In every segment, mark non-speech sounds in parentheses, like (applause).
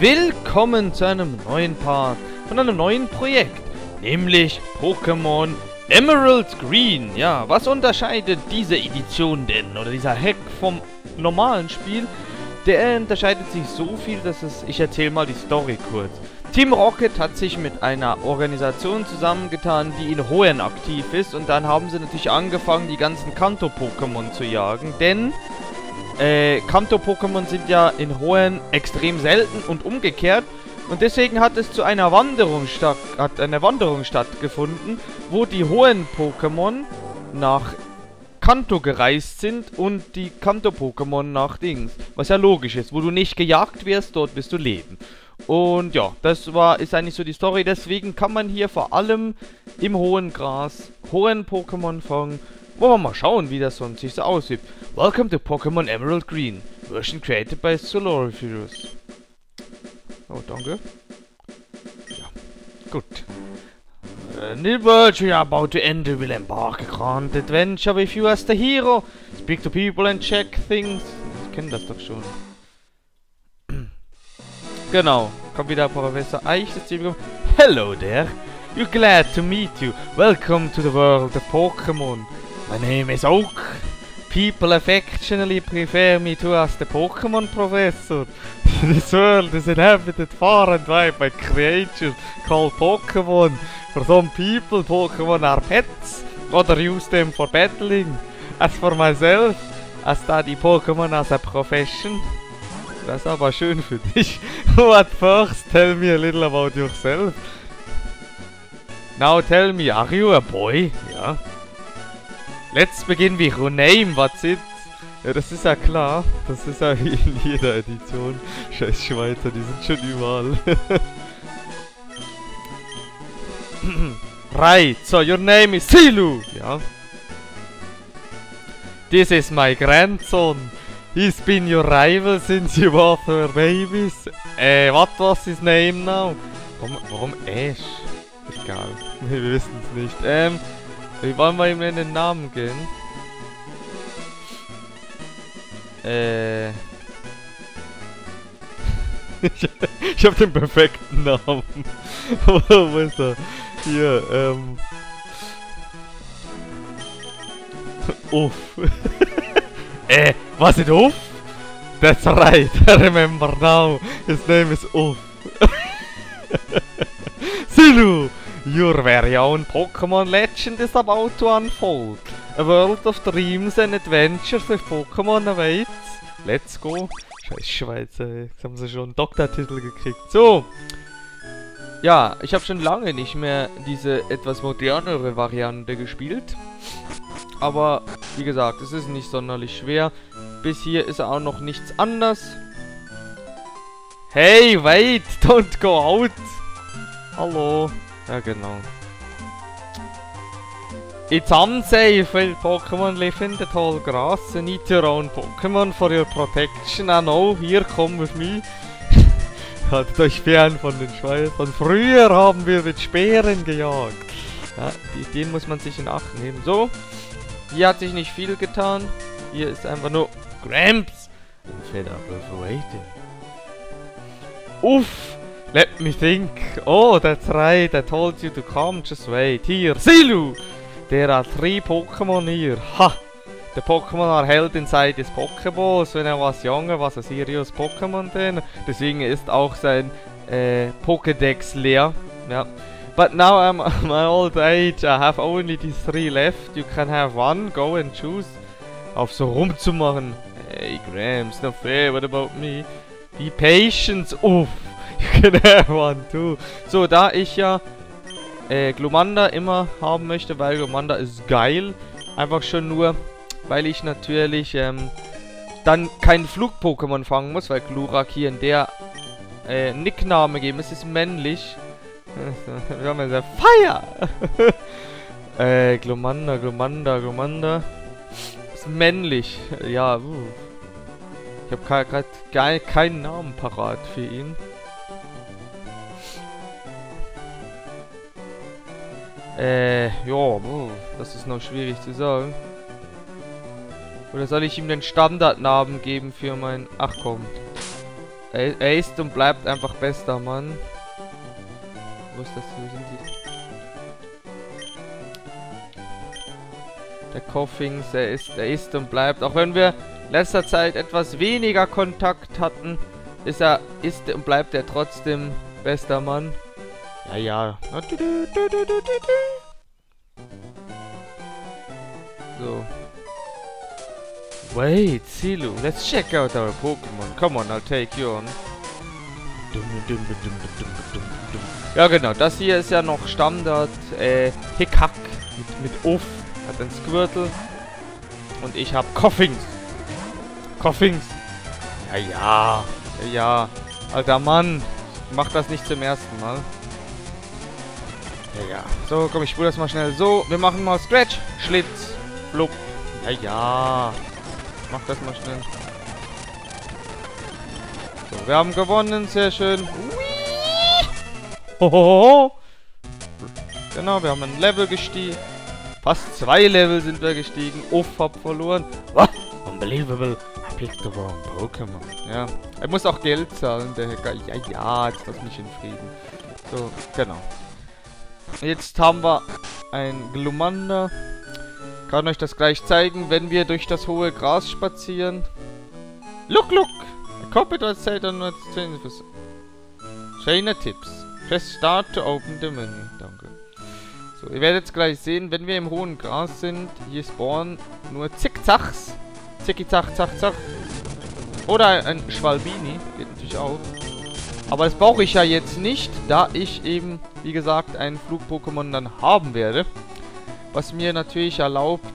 willkommen zu einem neuen Part von einem neuen Projekt, nämlich Pokémon Emerald Green. Ja, was unterscheidet diese Edition denn, oder dieser Hack vom normalen Spiel? Der unterscheidet sich so viel, dass es, ich erzähle mal die Story kurz. Team Rocket hat sich mit einer Organisation zusammengetan, die in Hoenn aktiv ist und dann haben sie natürlich angefangen, die ganzen Kanto-Pokémon zu jagen, denn äh, Kanto-Pokémon sind ja in Hoenn extrem selten und umgekehrt. Und deswegen hat es zu einer Wanderung statt, hat eine Wanderung stattgefunden, wo die Hoenn-Pokémon nach Kanto gereist sind und die Kanto-Pokémon nach Dings. Was ja logisch ist. Wo du nicht gejagt wirst, dort wirst du leben. Und ja, das war ist eigentlich so die Story. Deswegen kann man hier vor allem im hohen Gras hohen Pokémon fangen. Wollen wir mal schauen, wie das sonst sich so aussieht. Welcome to Pokémon Emerald Green, version created by Solorifirus. Oh, danke. Ja, gut. A new are about to enter will embark a grand adventure with you as the hero. Speak to people and check things. Ich kenne das doch schon. (clears throat) genau, kommt wieder Professor Eich. Hello there. You're glad to meet you. Welcome to the world of Pokémon. My name is Oak. People affectionately prefer me to as the Pokémon Professor. (laughs) this world is inhabited far and wide by creatures called Pokémon. For some people, Pokémon are pets, or use them for battling. As for myself, I study Pokémon as a profession. Das ist aber schön für dich. (laughs) What first, tell me a little about yourself. Now tell me, are you a boy? Ja. Let's begin with your name, what's it? Ja, das ist ja klar. Das ist ja in jeder Edition. Scheiß Schweizer, die sind schon überall. (clears throat) right, so your name is Silu. Ja. This is my grandson. He's been your rival since you were babies. Äh, what was his name now? Warum, warum Ash? Egal. (laughs) Wir wissen es nicht. Ähm, wie wollen wir ihm denn den Namen geben? Äh. (laughs) ich, ich hab den perfekten Namen. (laughs) Wo ist er? Hier, ähm. Uff. (laughs) äh, was ist Uff? That's right, I remember now. His name is Uff. Silu! Your very own Pokemon legend is about to unfold. A world of dreams and adventures with Pokémon awaits. Let's go. Scheiß Schweizer, jetzt haben sie schon einen Doktortitel gekriegt. So. Ja, ich habe schon lange nicht mehr diese etwas modernere Variante gespielt. Aber, wie gesagt, es ist nicht sonderlich schwer. Bis hier ist auch noch nichts anders. Hey, wait, don't go out. Hallo. Ja, genau. It's unsafe while Pokémon live in the tall grass. You need your own Pokémon for your protection. I know, here come with me. Haltet euch fern von den Schweizern. Früher haben wir mit Speeren gejagt. Ja, den muss man sich in Acht nehmen. So, hier hat sich nicht viel getan. Hier ist einfach nur Gramps. Fed up with waiting. Uff. Let me think. Oh, that's right. I told you to come. Just wait. Here, Silu! There are three Pokémon here. Ha! The Pokémon are held inside his Pokéballs. When er was younger, was a serious Pokémon then. Deswegen ist auch sein äh, Pokédex leer. Ja. But now I'm (laughs) my old age. I have only these three left. You can have one. Go and choose. Auf so rumzumachen. Hey, Grams, no fair. What about me? Be patient. Uff. You can have one too. So, da ich ja äh, Glumanda immer haben möchte, weil Glumanda ist geil. Einfach schon nur, weil ich natürlich ähm, dann kein Flug-Pokémon fangen muss, weil Glurak hier in der äh, Nickname geben. Es ist männlich. (laughs) Wir haben ja gesagt, Fire! (laughs) äh, Glumanda, Glumanda, Glumanda. Ist männlich. Ja, uh. Ich habe gerade keinen Namen parat für ihn. Äh, ja, das ist noch schwierig zu sagen. Oder soll ich ihm den Standardnamen geben für mein... Ach komm. Er, ist und bleibt einfach bester Mann. Wo ist das? Wo sind die? Der Coffings, er ist, er ist und bleibt. Auch wenn wir letzter Zeit etwas weniger Kontakt hatten, ist er, ist und bleibt er trotzdem bester Mann. Ja, ja. So. Wait, Silu, let's check out our Pokemon. Come on, I'll take you on. Ja genau, das hier ist ja noch Standard äh, Hickhack mit, mit Uff. Hat ein Squirtle. Und ich hab Coffings. Coffings. Ja, ja. Ja, ja. Alter Mann. Mach das nicht zum ersten Mal. Ja, ja. So, komm, ich spule das mal schnell. So, wir machen mal Scratch. Schlitz. Blub. Ja, ja. Mach das mal schnell. So, wir haben gewonnen. Sehr schön. Hohoho. Genau, wir haben ein Level gestiegen. Fast zwei Level sind wir gestiegen. Uff, hab verloren. What? Unbelievable. I picked the wrong Pokémon. Ja. Er muss auch Geld zahlen, der Hacker. Ja, ja, jetzt lass mich in Frieden. So, genau. Jetzt haben wir ein Glumanda. Kann euch das gleich zeigen, wenn wir durch das hohe Gras spazieren. Look, look! A copy to say not Schöne Tipps. Press Start to open the menu. Danke. So, ihr werdet gleich sehen, wenn wir im hohen Gras sind, hier spawnen nur Zickzacks. Zicki zack, zack, zack. Oder ein Schwalbini. Geht natürlich auch. Aber das brauche ich ja jetzt nicht, da ich eben, wie gesagt, ein Flug-Pokémon dann haben werde. Was mir natürlich erlaubt,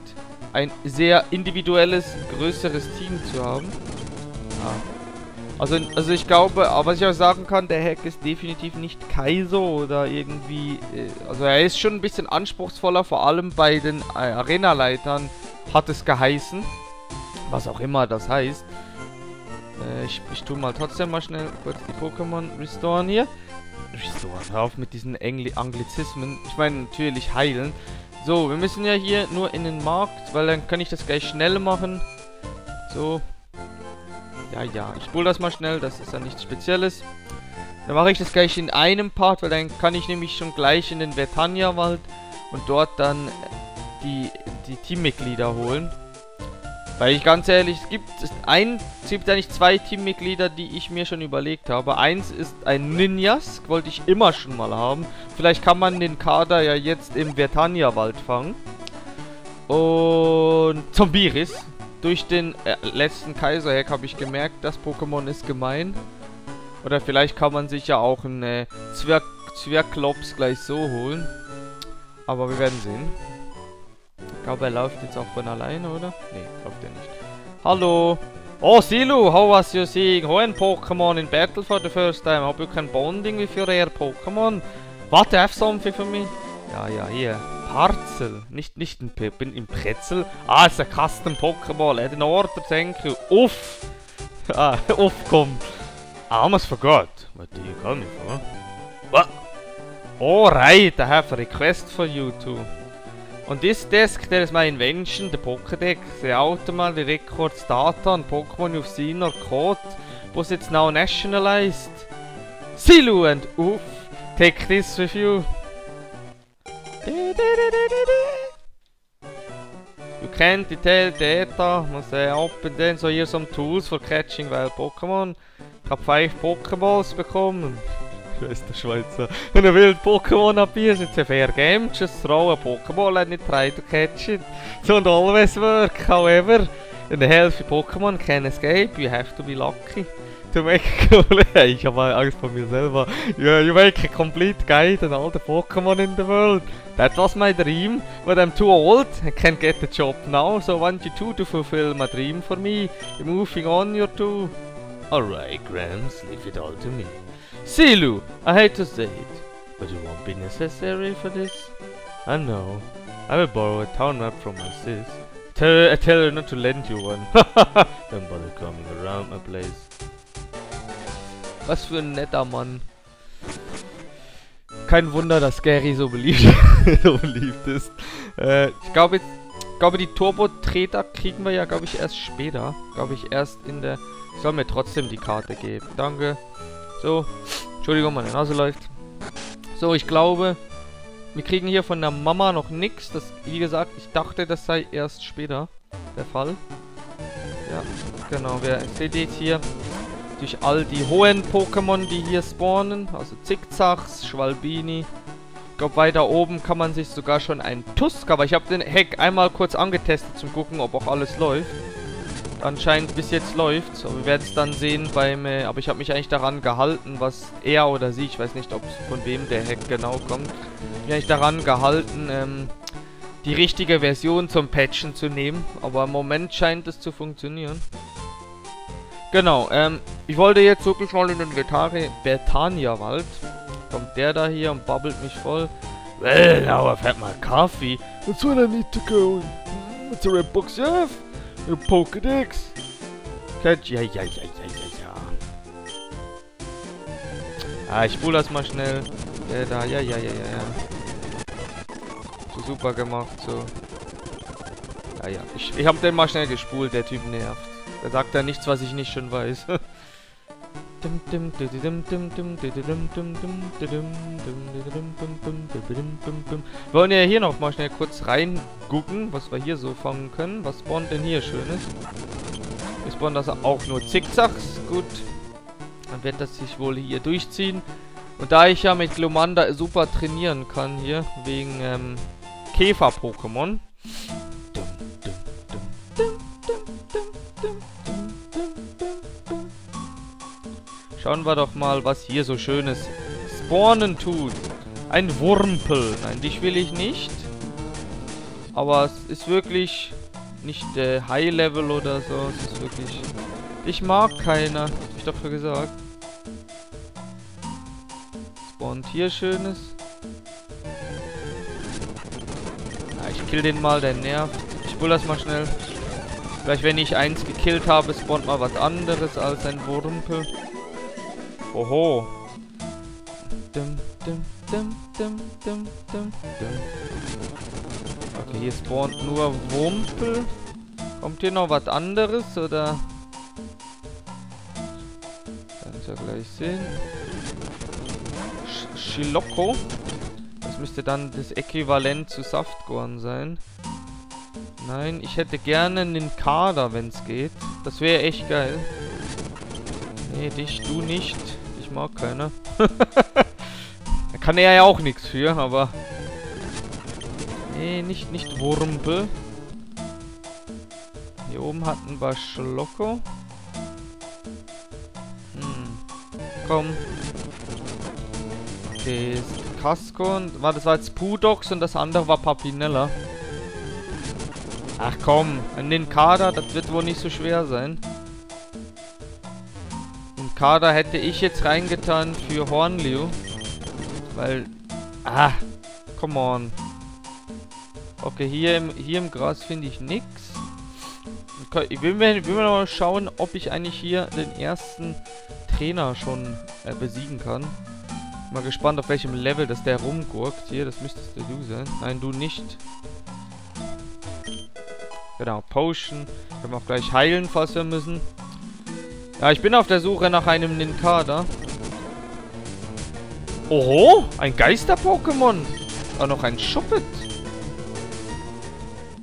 ein sehr individuelles, größeres Team zu haben. Ja. Also, also ich glaube, was ich auch sagen kann, der Hack ist definitiv nicht Kaiser oder irgendwie... Äh, also er ist schon ein bisschen anspruchsvoller, vor allem bei den äh, Arena-Leitern hat es geheißen. Was auch immer das heißt. Äh, ich, ich tue mal trotzdem mal schnell kurz die Pokémon restoren hier. Restoren, hör auf mit diesen Engli Anglizismen. Ich meine natürlich heilen. So, wir müssen ja hier nur in den Markt, weil dann kann ich das gleich schnell machen. So. Ja, ja, ich spule das mal schnell, das ist ja nichts Spezielles. Dann mache ich das gleich in einem Part, weil dann kann ich nämlich schon gleich in den Vertania-Wald und dort dann die, die Teammitglieder holen. Weil ich ganz ehrlich, es gibt ein, es gibt eigentlich zwei Teammitglieder, die ich mir schon überlegt habe. Eins ist ein Ninjas, wollte ich immer schon mal haben. Vielleicht kann man den Kader ja jetzt im Vertania-Wald fangen. Und Zombiris. Durch den äh, letzten Kaiser-Hack habe ich gemerkt, das Pokémon ist gemein. Oder vielleicht kann man sich ja auch einen äh, Zwerg Zwergklops gleich so holen. Aber wir werden sehen. Glaube, er läuft jetzt auch von alleine, oder? Nee, läuft er nicht. Hallo! Oh, Silu, how was you seeing? How Pokémon in battle for the first time? Have you kein bonding with your rare Pokémon? What, have something for me? Ja, ja, hier. Parzel. Nicht, nicht ein P bin im Pretzel. Ah, it's a custom Pokémon. Add an order, thank you. Uff! (laughs) Ah, uff, komm. I almost forgot. What do you call me for? What? Alright, I have a request for you two. On this desk there is my invention, the Pokédex, the automatic records data on Pokémon you've seen or caught, but it's now nationalized. Silu and Oof, take this with you. You can't detail data, must up and then, so here's some tools for catching wild Pokémon. Ich habe 5 Pokéballs bekommen. Ist der Schweizer. When a wild Pokémon appears, it's a fair game. Just throw a Pokéball and try to catch it. Don't always work, however. And a healthy Pokémon can escape. You have to be lucky. To make a ich habe Angst vor mir selber. Yeah, you make a complete guide on all the Pokémon in the world. That was my dream, but I'm too old. I can't get the job now, so I want you two to fulfill my dream for me. Moving on, you two. Alright, Grams, leave it all to me. Silu, I hate to say it, but it won't be necessary for this. I know. I will borrow a town map from my sis. Tell, I tell her not to lend you one. (laughs) Don't bother coming around my place. Was für ein netter Mann. Kein Wunder, dass Gary so beliebt, (laughs) so beliebt ist. Äh, ich glaube jetzt, die Turbo-Treter kriegen wir ja, glaube ich, erst später. Glaube ich, erst in der... Ich soll mir trotzdem die Karte geben. Danke. So. Entschuldigung, meine Nase läuft. So, ich glaube, wir kriegen hier von der Mama noch nichts. Wie gesagt, ich dachte, das sei erst später der Fall. Ja, genau. Wir seht jetzt hier durch all die hohen Pokémon, die hier spawnen. Also Zickzacks, Schwalbini. Ich glaube, weiter oben kann man sich sogar schon ein Tusk. Aber ich habe den Hack einmal kurz angetestet, zum gucken, ob auch alles läuft. Anscheinend bis jetzt läuft. Aber wir werden es dann sehen beim... Äh, aber ich habe mich eigentlich daran gehalten, was er oder sie, ich weiß nicht, ob von wem der Hack genau kommt, mich eigentlich daran gehalten, ähm, die richtige Version zum Patchen zu nehmen. Aber im Moment scheint es zu funktionieren. Genau, ähm, ich wollte jetzt wirklich mal in den Betania-Wald. Kommt der da hier und babbelt mich voll. Well, now I've had my coffee. That's when I need to go. It's a red box, yeah. A Pokédex. Ja, ja, ja, ja, ja, ja. Ah, ich spule das mal schnell. Der da, ja, ja, ja, ja, ja. So super gemacht, so. Ja, ja. Ich, ich hab den mal schnell gespult, der Typ nervt. Da sagt er nichts, was ich nicht schon weiß. (laughs) Wir wollen ja hier noch mal schnell kurz reingucken, was wir hier so fangen können. Was spawnt denn hier Schönes? Wir spawnen das auch nur Zickzacks. Gut. Dann wird das sich wohl hier durchziehen. Und da ich ja mit Glomanda super trainieren kann hier, wegen ähm, Käfer-Pokémon, Schauen wir doch mal, was hier so schönes spawnen tut. Ein Wurmpel. Nein, dich will ich nicht. Aber es ist wirklich nicht äh, High Level oder so. Es ist wirklich... Ich mag keiner. Hab ich schon gesagt. Spawnt hier schönes. Ja, ich kill den mal, der nervt. Ich pull das mal schnell. Vielleicht wenn ich eins gekillt habe, spawnt mal was anderes als ein Wurmpel. Oho. Okay, hier spawnt nur Wumpel. Kommt hier noch was anderes, oder? Kannst ja gleich sehen. Sch Schiloko. Das müsste dann das Äquivalent zu Saftgorn sein. Nein, ich hätte gerne einen Kader, wenn es geht. Das wäre echt geil. Nee, dich, du nicht mag keiner. (laughs) da kann er ja auch nichts für, aber... Nee, nicht, nicht Wurmpel. Hier oben hatten wir Schlocko. Hm. Komm. Okay, ist Casco und... War das war jetzt Pudox und das andere war Papinella. Ach komm, ein Ninkada, das wird wohl nicht so schwer sein. Kader hätte ich jetzt reingetan für Hornliu. Weil... Ah, come on. Okay, hier im, hier im Gras finde ich nichts. Ich will mir, will mal schauen, ob ich eigentlich hier den ersten Trainer schon äh, besiegen kann. Mal gespannt, auf welchem Level das der rumgurkt. Hier, das müsstest du sein. Nein, du nicht. Genau, Potion. Können wir auch gleich heilen, falls wir müssen. Ja, ich bin auf der Suche nach einem Ninkada. Oho, ein Geister-Pokémon. Auch noch ein Schuppet.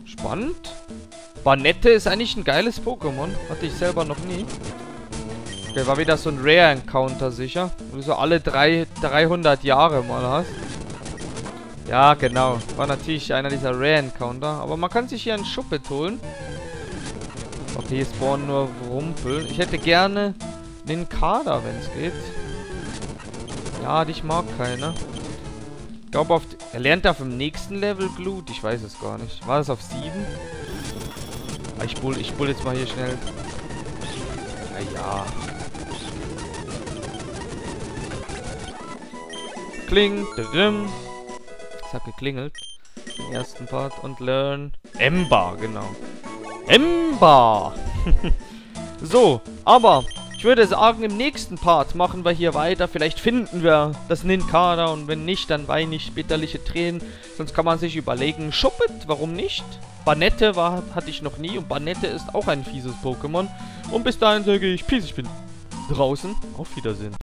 Spannend. Banette ist eigentlich ein geiles Pokémon. Hatte ich selber noch nie. Okay, war wieder so ein Rare-Encounter sicher. Wo du so alle drei, 300 Jahre mal hast. Ja, genau. War natürlich einer dieser Rare-Encounter. Aber man kann sich hier einen Schuppet holen. Okay, hier spawnen nur Rumpel. Ich hätte gerne den Kader, wenn es geht. Ja, dich mag keiner. Ich glaube. Er lernt auf dem nächsten Level Glut. Ich weiß es gar nicht. War das auf 7? Ah, ich bull, ich bull jetzt mal hier schnell. Ja, ja. Kling. Es hat geklingelt. Den ersten Part. Und learn. Ember, genau. Ember. (laughs) so, aber Ich würde sagen, im nächsten Part machen wir hier weiter. Vielleicht finden wir das Ninkada und wenn nicht, dann weine ich bitterliche Tränen. Sonst kann man sich überlegen, Schuppet, warum nicht? Banette war, hatte ich noch nie und Banette ist auch ein fieses Pokémon. Und bis dahin sage ich Peace, ich bin draußen. Auf Wiedersehen.